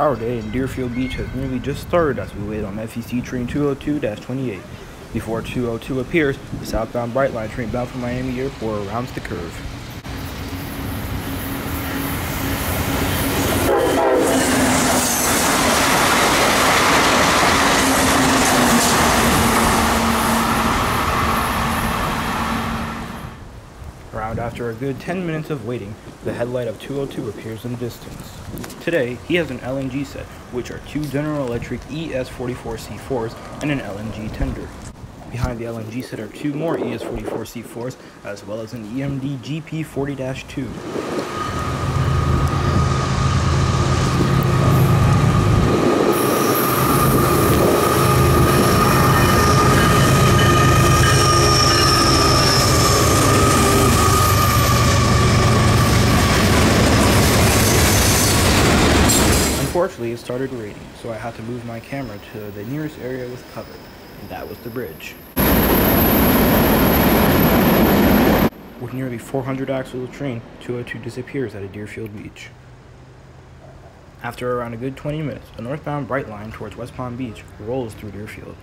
Our day in Deerfield Beach has nearly just started as we wait on FEC train 202-28. Before 202 appears, the southbound Brightline train bound for Miami Airport rounds the curve. Around after a good 10 minutes of waiting, the headlight of 202 appears in the distance. Today, he has an LNG set, which are two General Electric ES44C4s and an LNG tender. Behind the LNG set are two more ES44C4s, as well as an EMD GP40-2. Unfortunately, it started raining, so I had to move my camera to the nearest area with cover, and that was the bridge. With nearly 400 axles of train, 202 disappears at a Deerfield Beach. After around a good 20 minutes, a northbound Brightline towards West Palm Beach rolls through Deerfield.